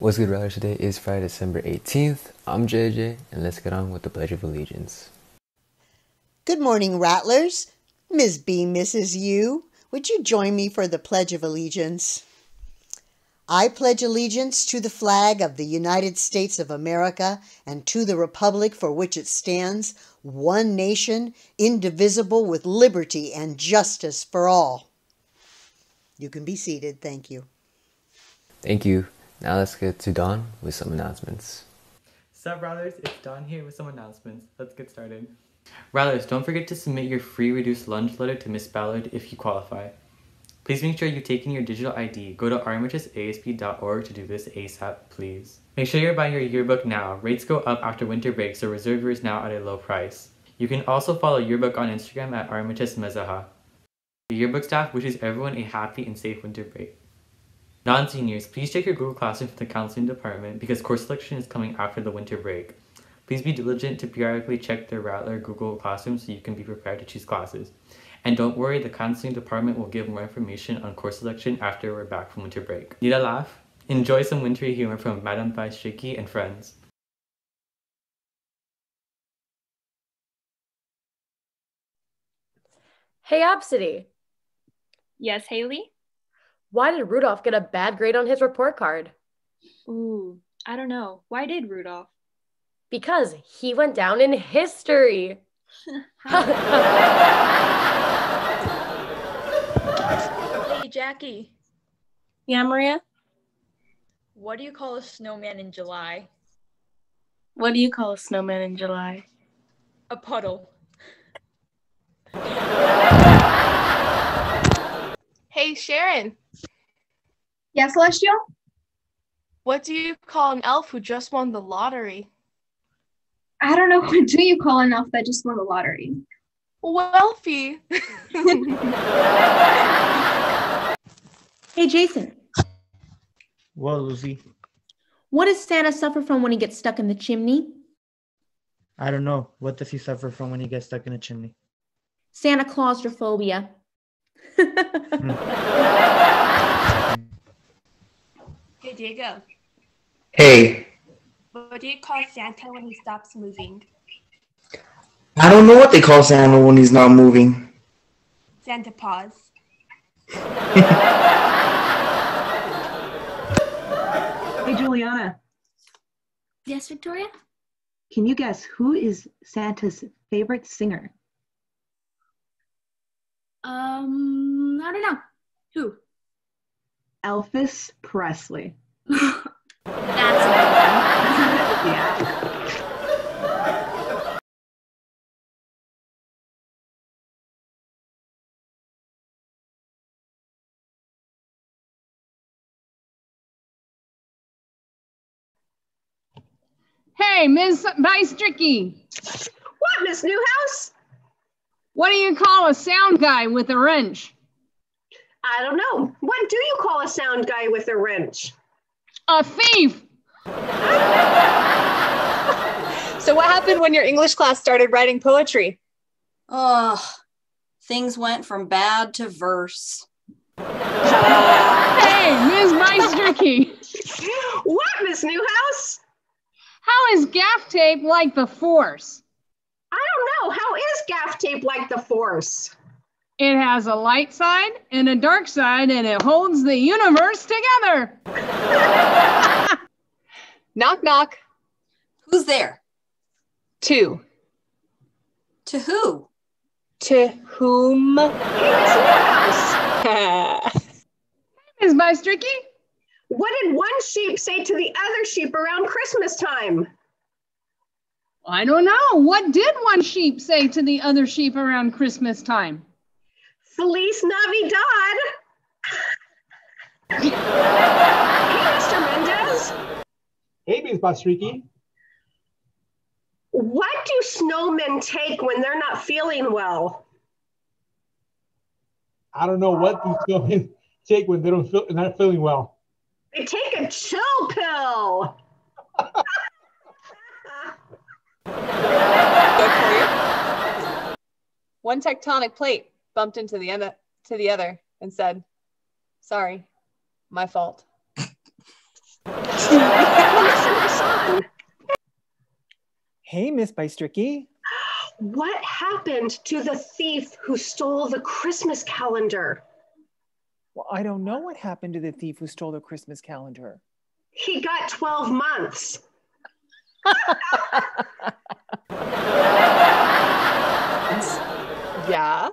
What's good, Rattlers? Today is Friday, December 18th. I'm JJ, and let's get on with the Pledge of Allegiance. Good morning, Rattlers. Ms. B misses you. Would you join me for the Pledge of Allegiance? I pledge allegiance to the flag of the United States of America and to the republic for which it stands, one nation, indivisible, with liberty and justice for all. You can be seated. Thank you. Thank you. Now let's get to Don with some announcements. Sup, brothers? It's Don here with some announcements. Let's get started. Rattlers, don't forget to submit your free reduced lunch letter to Miss Ballard if you qualify. Please make sure you've taken your digital ID. Go to rmhsasp.org to do this ASAP, please. Make sure you're buying your yearbook now. Rates go up after winter break, so reserve yours now at a low price. You can also follow Yearbook on Instagram at rmhsmezaha. The yearbook staff wishes everyone a happy and safe winter break. Non-seniors, please check your Google Classroom for the counseling department because course selection is coming after the winter break. Please be diligent to periodically check the Rattler Google Classroom so you can be prepared to choose classes. And don't worry, the counseling department will give more information on course selection after we're back from winter break. Need a laugh? Enjoy some wintry humor from Madame Vice and friends. Hey, Obsidy. Yes, Haley? Why did Rudolph get a bad grade on his report card? Ooh, I don't know. Why did Rudolph? Because he went down in history. hey, Jackie. Yeah, Maria? What do you call a snowman in July? What do you call a snowman in July? A puddle. Hey, Sharon. Yes, Celestial? What do you call an elf who just won the lottery? I don't know. What do you call an elf that just won the lottery? Wealthy. hey, Jason. Well, Lucy. What does Santa suffer from when he gets stuck in the chimney? I don't know. What does he suffer from when he gets stuck in a chimney? Santa claustrophobia. hey, Diego. Hey. What do you call Santa when he stops moving? I don't know what they call Santa when he's not moving. Santa Paws. hey, Juliana. Yes, Victoria? Can you guess who is Santa's favorite singer? Um, I don't know. Who? Elvis Presley. That's yeah. Hey, Ms. Bystricky. What, Miss Newhouse? What do you call a sound guy with a wrench? I don't know. What do you call a sound guy with a wrench? A thief. so, what happened when your English class started writing poetry? Oh, things went from bad to verse. Hey, Ms. Meisterkey. what, Miss Newhouse? How is gaff tape like the force? I don't know. How is gaff tape like the force? It has a light side and a dark side, and it holds the universe together. knock, knock. Who's there? Two. To who? To whom? Is Miss Bystricky. What did one sheep say to the other sheep around Christmas time? I don't know. What did one sheep say to the other sheep around Christmas time? Feliz Navidad. hey, Mr. Mendez. Hey, Ms. Bystricky. What do snowmen take when they're not feeling well? I don't know what do snowmen take when they don't feel not feeling well. They take a chill pill. One tectonic plate bumped into the other to the other and said, "Sorry, my fault." Hey, Miss Bystricky. What happened to the thief who stole the Christmas calendar? Well, I don't know what happened to the thief who stole the Christmas calendar. He got 12 months. Yeah.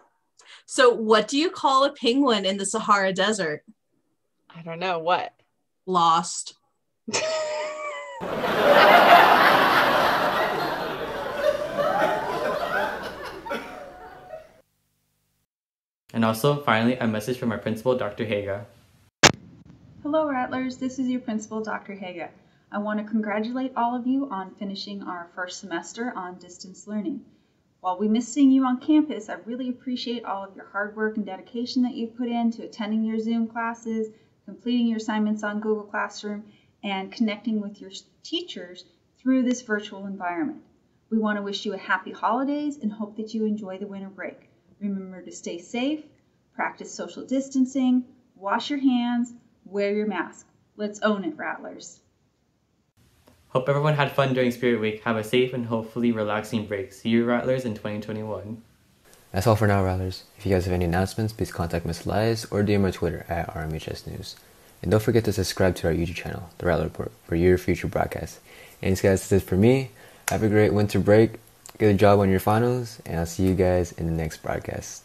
So, what do you call a penguin in the Sahara Desert? I don't know. What? Lost. And also, finally, a message from our principal, Dr. Haga. Hello, Rattlers. This is your principal, Dr. Haga. I want to congratulate all of you on finishing our first semester on distance learning. While we miss seeing you on campus, I really appreciate all of your hard work and dedication that you've put into attending your Zoom classes, completing your assignments on Google Classroom, and connecting with your teachers through this virtual environment. We want to wish you a happy holidays and hope that you enjoy the winter break. Remember to stay safe, practice social distancing, wash your hands, wear your mask. Let's own it, Rattlers. Hope everyone had fun during Spirit Week. Have a safe and hopefully relaxing break. See you, Rattlers, in 2021. That's all for now, Rattlers. If you guys have any announcements, please contact Miss Elias or DM our Twitter at RMHS News. And don't forget to subscribe to our YouTube channel, The Rattler Report, for your future broadcasts. And guys, this is for me. Have a great winter break. Good job on your finals, and I'll see you guys in the next broadcast.